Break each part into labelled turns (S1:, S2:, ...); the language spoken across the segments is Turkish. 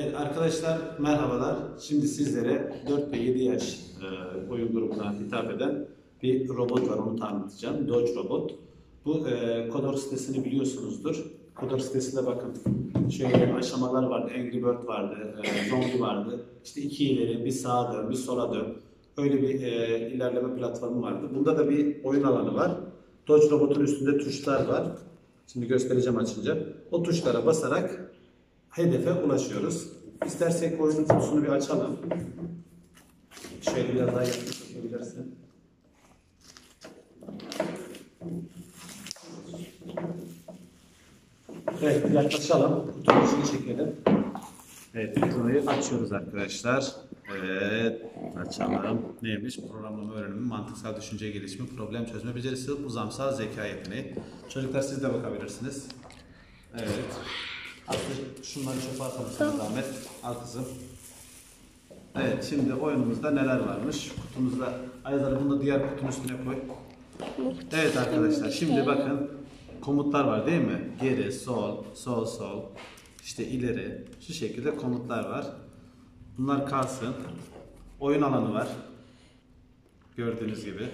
S1: Evet arkadaşlar merhabalar. Şimdi sizlere 4 ve 7 yaş e, boyun grubuna hitap eden bir robot var onu tanıtacağım. Doge robot. Bu e, Kodor sitesini biliyorsunuzdur. Kodor sitesinde bakın şöyle aşamalar vardı. Angry Bird vardı, e, Zombie vardı. İşte iki ileri, bir sağa dön, bir sola dön. Öyle bir e, ilerleme platformu vardı. Bunda da bir oyun alanı var. Doge robotun üstünde tuşlar var. Şimdi göstereceğim açınca. O tuşlara basarak hedefe ulaşıyoruz. İstersek oyunun kutusunu bir açalım. Şöyle biraz daha yakın çekebilirsin. Evet, bir yaklaşalım. Kutunun içini çekelim. Evet, kutuyu açıyoruz arkadaşlar. Evet, açalım. Neymiş? Programlama öğrenimi, mantıksal düşünce gelişimi, problem çözme becerisi, uzamsal zeka yeteneği. Çocuklar siz de bakabilirsiniz. Evet. Aslı şunları çöpe atalım sana zahmet. Al kızım. Evet, şimdi oyunumuzda neler varmış? Kutumuzda, Ayazar bunu da diğer kutunun üstüne koy. Evet arkadaşlar, şimdi bakın komutlar var değil mi? Geri, sol, sol, sol, işte ileri, şu şekilde komutlar var. Bunlar kalsın. Oyun alanı var. Gördüğünüz gibi.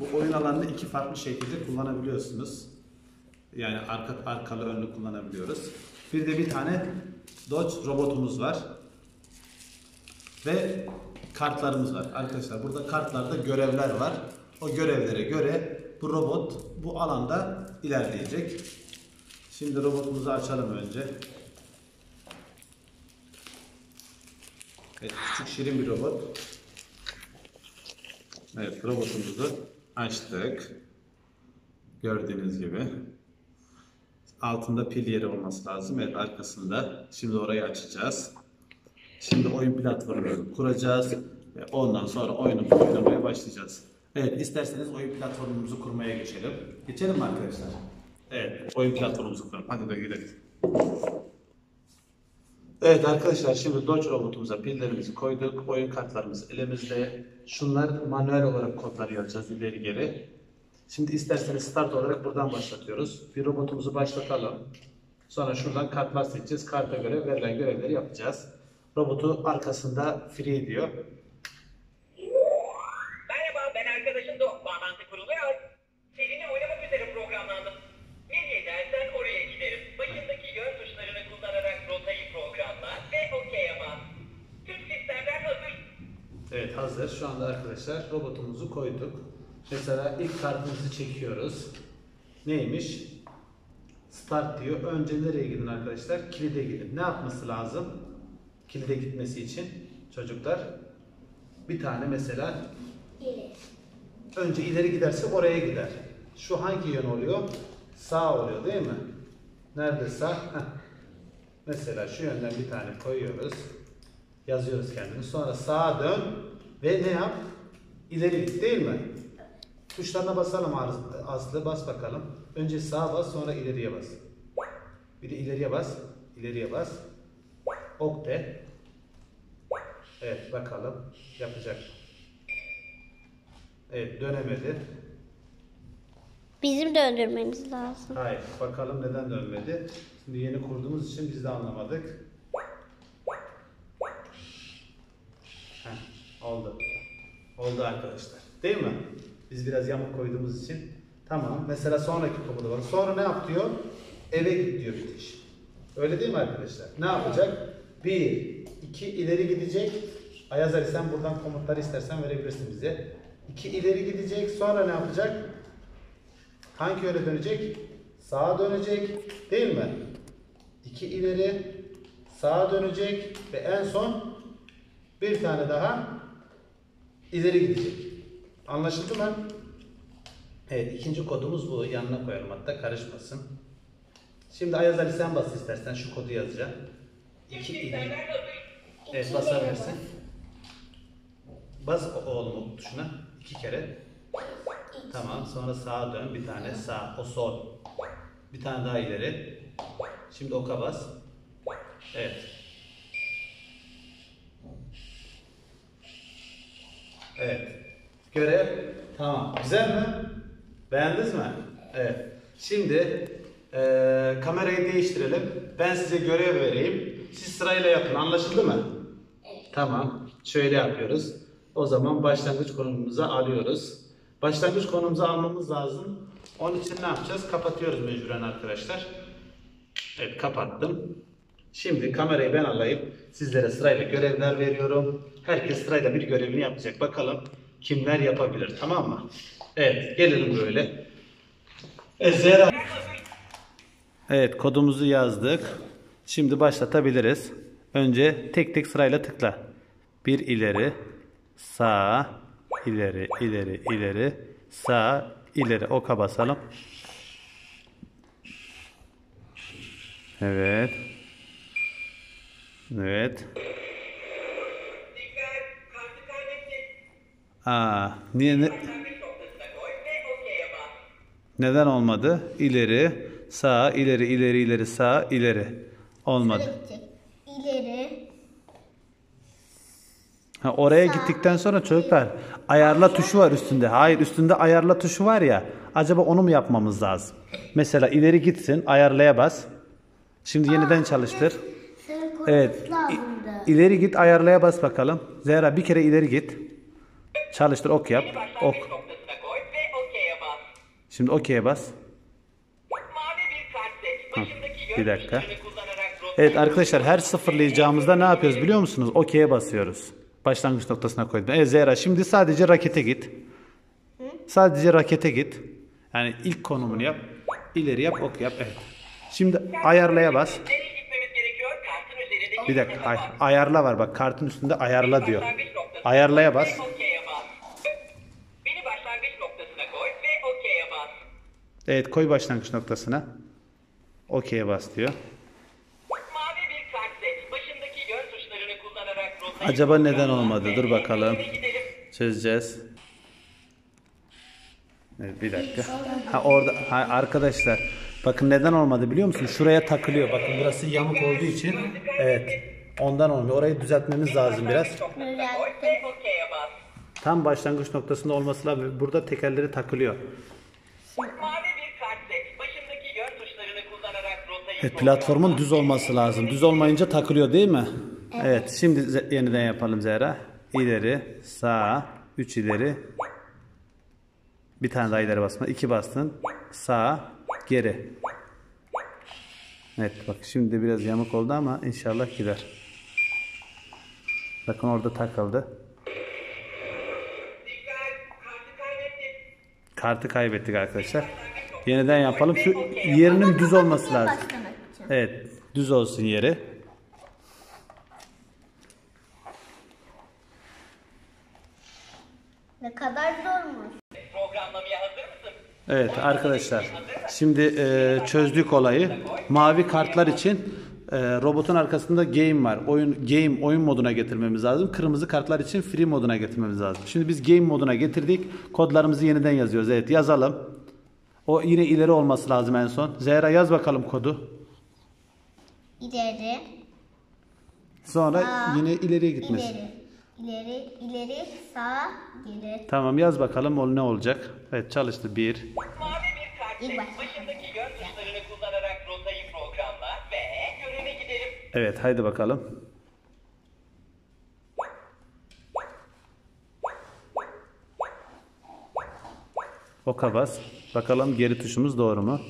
S1: Bu oyun alanını iki farklı şekilde kullanabiliyorsunuz. Yani arka arkalı önlü kullanabiliyoruz. Bir de bir tane Dodge robotumuz var. Ve kartlarımız var. Arkadaşlar burada kartlarda görevler var. O görevlere göre bu robot bu alanda ilerleyecek. Şimdi robotumuzu açalım önce. Evet, küçük şirin bir robot. Evet, robotumuzu açtık. Gördüğünüz gibi. Altında pil yeri olması lazım. Evet, arkasında. Şimdi orayı açacağız. Şimdi oyun platformumuzu kuracağız. Ve ondan sonra oyunumuzu oynamaya başlayacağız. Evet, isterseniz oyun platformumuzu kurmaya geçelim. Geçelim mi arkadaşlar? Evet, oyun platformumuzu kuralım. Hadi da gidelim. Evet arkadaşlar şimdi Dodge robotumuza pillerimizi koyduk. Oyun kartlarımız elimizde. Şunlar manuel olarak kodları yazacağız ileri geri. Şimdi isterseniz start olarak buradan başlatıyoruz. Bir robotumuzu başlatalım. Sonra şuradan kartlar seçeceğiz. Karta göre verilen görevleri yapacağız. Robotu arkasında free diyor.
S2: Merhaba ben arkadaşın Doğ. Bağlantı kuruluyor. Seninle oynamak üzere programlandım. Nereye dersen oraya giderim. Başındaki yön tuşlarını kullanarak rotayı programla ve OK'ye bas. Tüm sistemler hazır.
S1: Evet hazır. Şu anda arkadaşlar robotumuzu koyduk. Mesela ilk kartımızı çekiyoruz. Neymiş? Start diyor. Önce nereye gidin arkadaşlar? Kilide gidin. Ne yapması lazım? Kilide gitmesi için çocuklar bir tane mesela önce ileri giderse oraya gider. Şu hangi yön oluyor? Sağ oluyor değil mi? Nerede sağ? Heh. Mesela şu yönden bir tane koyuyoruz. Yazıyoruz kendimiz. Sonra sağa dön ve ne yap? İleri git değil mi? Tuşlarına basalım Aslı. Bas bakalım. Önce sağa bas sonra ileriye bas. Bir de ileriye bas. ileriye bas. Ok de. Evet bakalım. Yapacak. Evet dönemedi.
S3: Bizim döndürmemiz lazım.
S1: Hayır. Bakalım neden dönmedi. Şimdi yeni kurduğumuz için biz de anlamadık. Heh, oldu. Oldu arkadaşlar. Değil mi? Biz biraz yamuk koyduğumuz için. Tamam. Mesela sonraki komuda bak. Sonra ne yap diyor? Eve git diyor bitiş. Öyle değil mi arkadaşlar? Ne yapacak? Bir, iki ileri gidecek. Ayaz Ali sen buradan komutları istersen verebilirsin bize. İki ileri gidecek. Sonra ne yapacak? Hangi yöne dönecek? Sağa dönecek. Değil mi? İki ileri, sağa dönecek ve en son bir tane daha ileri gidecek. Anlaşıldı mı? Evet, ikinci kodumuz bu. Yanına koyalım hatta karışmasın. Şimdi Ayaz Ali sen bas istersen şu kodu yazacağım. İki ileri. Evet basabilirsin. Bas oğlum o tuşuna iki kere. Tamam sonra sağa dön bir tane sağ o sol. Bir tane daha ileri. Şimdi oka bas. Evet. Evet. Görev tamam. Güzel mi? Beğendiniz mi? Evet. Şimdi Ee, kamerayı değiştirelim. Ben size görev vereyim. Siz sırayla yapın. Anlaşıldı mı? Tamam. Şöyle yapıyoruz. O zaman başlangıç konumuza alıyoruz. Başlangıç konumuza almamız lazım. Onun için ne yapacağız? Kapatıyoruz mecburen arkadaşlar. Evet kapattım. Şimdi kamerayı ben alayım. Sizlere sırayla görevler veriyorum. Herkes sırayla bir görevini yapacak. Bakalım kimler yapabilir tamam mı? Evet gelelim böyle. Evet Zehra. Evet kodumuzu yazdık. Şimdi başlatabiliriz. Önce tek tek sırayla tıkla. Bir ileri, sağ, ileri, ileri, ileri, sağ, ileri. Oka basalım. Evet. Evet. Aa, niye ne, neden olmadı? İleri, sağ, ileri, ileri, ileri, sağ, ileri. Olmadı.
S3: İleri.
S1: Ha, oraya gittikten sonra çocuklar ayarla tuşu var üstünde. Hayır üstünde ayarla tuşu var ya. Acaba onu mu yapmamız lazım? Mesela ileri gitsin ayarlaya bas. Şimdi yeniden çalıştır.
S3: Senin
S1: Evet. İleri git ayarlaya bas bakalım. Zehra bir kere ileri git. Çalıştır ok yap. Ok. Şimdi ok'ye bas.
S2: Mavi bir
S1: dakika. Evet arkadaşlar her sıfırlayacağımızda ne yapıyoruz biliyor musunuz? Ok'ye basıyoruz. Başlangıç noktasına koydum. Evet Zehra şimdi sadece rakete git. Sadece rakete git. Yani ilk konumunu yap. İleri yap, ok yap. Evet. Şimdi ayarlaya bas. Bir dakika. ay- ayarla var bak kartın üstünde ayarla diyor. Ayarlaya bas.
S2: Beni başlangıç noktasına koy ve OK'ye bas.
S1: Evet koy başlangıç noktasına. Ok'ye bas diyor.
S2: Mavi bir kart seç. Başındaki yön tuşlarını kullanarak rotayı
S1: Acaba neden olmadı? Dur bakalım. Çözeceğiz. Evet, bir dakika. Ha orada ha, arkadaşlar bakın neden olmadı biliyor musun? Şuraya takılıyor. Bakın burası yamuk olduğu için. Evet. Ondan olmuyor. Orayı düzeltmemiz lazım biraz. Tam başlangıç noktasında olması lazım. Burada tekerleri takılıyor.
S2: Mavi bir kart seç. Başındaki yön tuşlarını kullanarak rotayı
S1: Evet, platformun düz olması lazım. Düz olmayınca takılıyor değil mi? Evet. Şimdi ze- yeniden yapalım Zehra. İleri, sağ, 3 ileri. Bir tane daha ileri basma. 2 bastın. Sağ, geri. Evet bak şimdi biraz yamuk oldu ama inşallah gider. Bakın orada takıldı.
S2: Kartı
S1: kaybettik arkadaşlar. Yeniden yapalım. Şu yerinin düz olması lazım. Evet, düz olsun yeri.
S3: Ne kadar zormuş.
S2: Programlamaya hazır mısın?
S1: Evet arkadaşlar. Şimdi e, çözdük olayı. Mavi kartlar için e, robotun arkasında game var. Oyun game oyun moduna getirmemiz lazım. Kırmızı kartlar için free moduna getirmemiz lazım. Şimdi biz game moduna getirdik. Kodlarımızı yeniden yazıyoruz. Evet yazalım. O yine ileri olması lazım en son. Zehra yaz bakalım kodu.
S3: İleri.
S1: Sonra
S3: Aa,
S1: yine ileriye gitmesi.
S3: İleri. İleri. İleri. Sağ. Geri.
S1: Tamam yaz bakalım o ne olacak. Evet çalıştı. Bir.
S2: Mavi bir kart
S3: İlk
S2: seç.
S3: başta.
S2: Başındaki yön tuşlarını kullanarak rotayı programla ve göreve gidelim.
S1: Evet haydi bakalım. Oka bas. Bakalım geri tuşumuz doğru mu?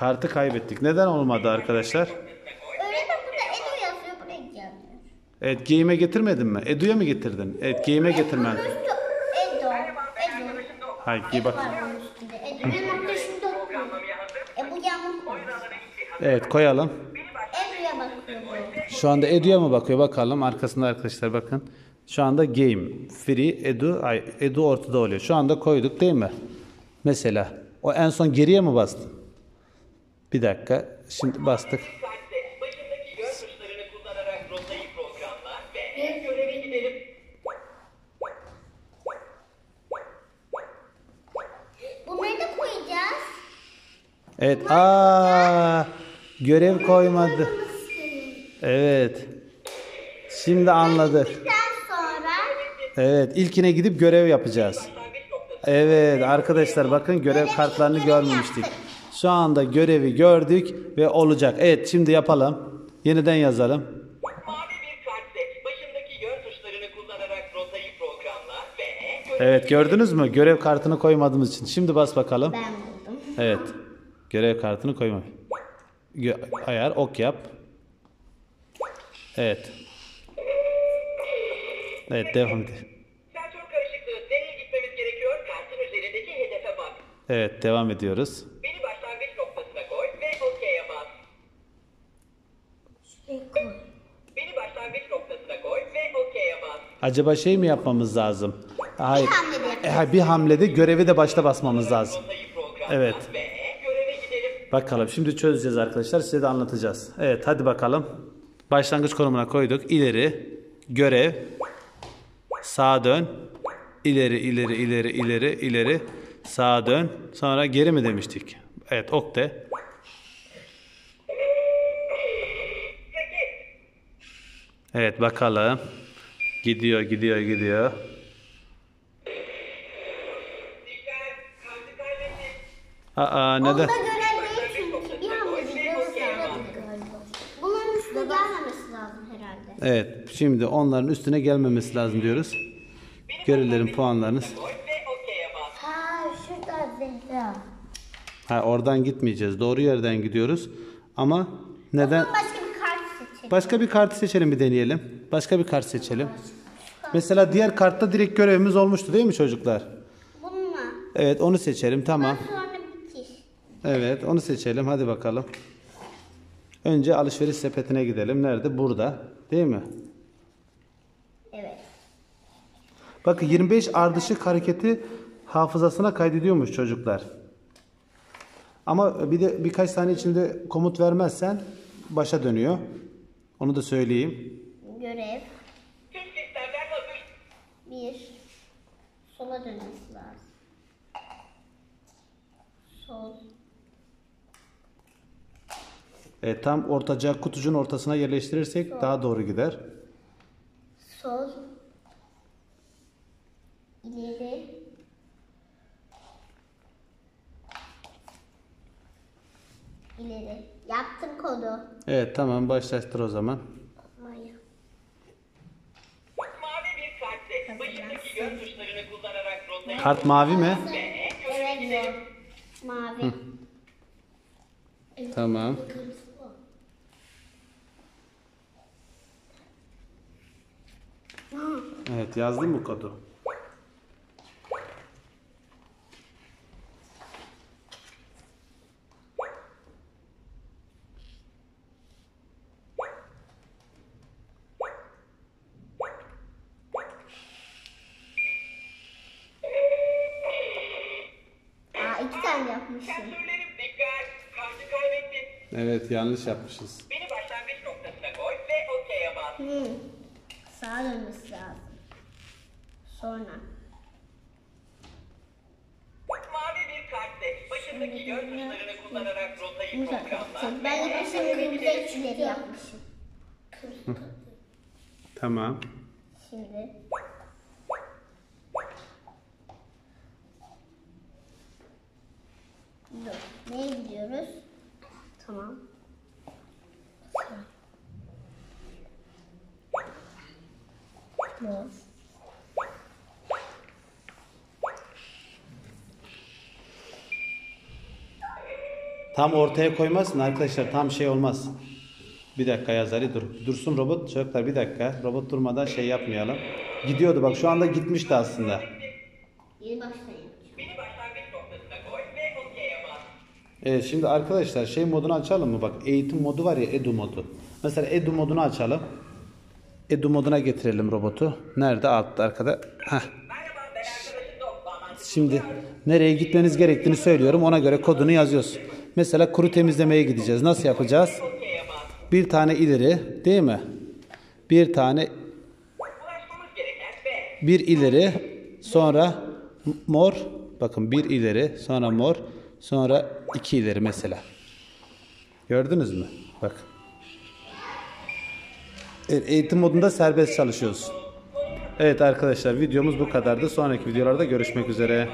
S2: Kartı
S1: kaybettik. Neden olmadı arkadaşlar?
S3: Öğretmen burada Edo yazıyor. Buraya gelmiyor.
S1: Evet game'e getirmedin mi? Edu'ya mı getirdin? Evet game'e getirmen.
S3: Bunun üstü Edo. Edo.
S1: Hayır giy bak.
S3: Var bunun üstünde. Benim şurada okuyor. E bu.
S1: Evet koyalım.
S3: Edo'ya bakıyor bu.
S1: Şu anda Edu'ya mı bakıyor? Bakalım. Arkasında arkadaşlar bakın. Şu anda game. Free Edu. Ay, Edu ortada oluyor. Şu anda koyduk değil mi? Mesela. O en son geriye mi bastın? Bir dakika. Şimdi bastık. Evet. Aa, görev koymadı. Evet. Şimdi anladı.
S3: Bittikten sonra
S1: Evet ilkine gidip görev yapacağız. Evet arkadaşlar bakın görev kartlarını görmemiştik. Şu anda görevi gördük ve olacak. Evet şimdi yapalım. Yeniden yazalım.
S2: Mavi bir kart seç. Başındaki yön tuşlarını kullanarak rotayı programla ve...
S1: Evet gördünüz mü? Görev kartını koymadığımız için. Şimdi bas bakalım.
S3: Ben buldum.
S1: Evet. Görev kartını koyma. Gö- ayar ok yap. Evet. Evet devam edelim.
S2: Sensör karışıklığı. Nereye gitmemiz gerekiyor? Kartın üzerindeki hedefe bak.
S1: Evet devam ediyoruz.
S2: Beni başlangıç noktasına koy ve OK'ye bas. Beni başlangıç noktasına koy ve OK'ye bas.
S1: Acaba şey mi yapmamız lazım? Hayır.
S3: Bir hamlede yapacağız.
S1: E, bir hamlede görevi de başta basmamız lazım. Evet.
S2: ve göreve gidelim.
S1: Bakalım şimdi çözeceğiz arkadaşlar. Size de anlatacağız. Evet hadi bakalım. Başlangıç konumuna koyduk. İleri, görev, sağa dön, ileri, ileri, ileri, ileri, ileri, sağa dön. Sonra geri mi demiştik? Evet ok de.
S2: Ya git.
S1: Evet bakalım. Gidiyor, gidiyor, gidiyor. Aa
S3: Onda
S1: neden?
S3: görev değil çünkü. Bir hamlede gösterdik galiba. Bunların üstüne gelmemesi lazım herhalde.
S1: Evet şimdi onların üstüne gelmemesi lazım diyoruz. Görevlerin puanlarınız.
S3: Ha şurada Zehra.
S1: Ha oradan gitmeyeceğiz. Doğru yerden gidiyoruz. Ama neden?
S3: Başka bir
S1: kartı seçelim bir deneyelim. Başka bir kart seçelim. Mesela diğer kartta direkt görevimiz olmuştu değil mi çocuklar?
S3: Bununla.
S1: Evet onu seçelim tamam.
S3: Sonra bitiş.
S1: Evet onu seçelim hadi bakalım. Önce alışveriş sepetine gidelim. Nerede? Burada. Değil mi?
S3: Evet.
S1: Bakın 25 ardışık hareketi hafızasına kaydediyormuş çocuklar. Ama bir de birkaç saniye içinde komut vermezsen başa dönüyor. Onu da söyleyeyim.
S3: Görev.
S2: Tüm sistemler hazır.
S3: Bir. Sola dönmesi lazım. Sol.
S1: E, tam ortaca kutucuğun ortasına yerleştirirsek daha doğru gider.
S3: Sol. İleri. İleri. Yaptım kodu.
S1: Evet tamam başlaştır o zaman.
S3: Maya.
S2: Mavi bir kart seç. Başındaki yön tuşlarını kullanarak rotayı
S1: Kart mavi mi?
S3: Evet. Mavi.
S1: Tamam. Evet yazdın mı kodu?
S2: Kaybettin.
S1: Evet yanlış yapmışız.
S2: Beni başlangıç noktasına koy ve OK'ye bas.
S3: Hmm. Sağa dönmesi lazım. Sonra.
S2: Mavi bir kart seç. Başındaki yön tuşlarını kullanarak rotayı programla.
S3: Ben yapmışım kırmızı ileri yapmışım.
S1: Tamam.
S3: Şimdi. Dur. Neye gidiyoruz? Tamam.
S1: Tam ortaya koymazsın arkadaşlar. Tam şey olmaz. Bir dakika yaz Ali dur. Dursun robot. Çocuklar bir dakika. Robot durmadan şey yapmayalım. Gidiyordu bak şu anda gitmişti aslında.
S3: Yeni başlayın.
S1: Evet şimdi arkadaşlar şey modunu açalım mı? Bak eğitim modu var ya edu modu. Mesela edu modunu açalım. Edu moduna getirelim robotu. Nerede? Altta arkada. Heh. Şimdi nereye gitmeniz gerektiğini söylüyorum. Ona göre kodunu yazıyoruz. Mesela kuru temizlemeye gideceğiz. Nasıl yapacağız? Bir tane ileri değil mi? Bir tane bir ileri sonra mor bakın bir ileri sonra mor sonra iki ileri mesela. Gördünüz mü? Bak. E- Eğitim modunda serbest
S2: hazır.
S1: Evet arkadaşlar videomuz bu kadardı. Sonraki videolarda görüşmek üzere.